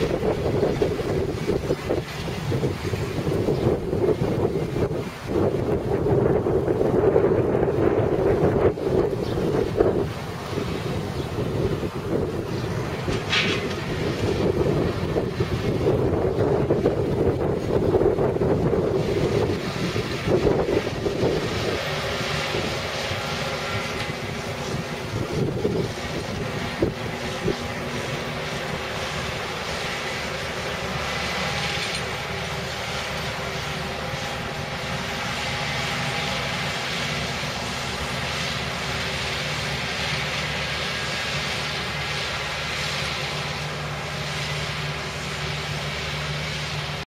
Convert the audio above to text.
ハハハハ!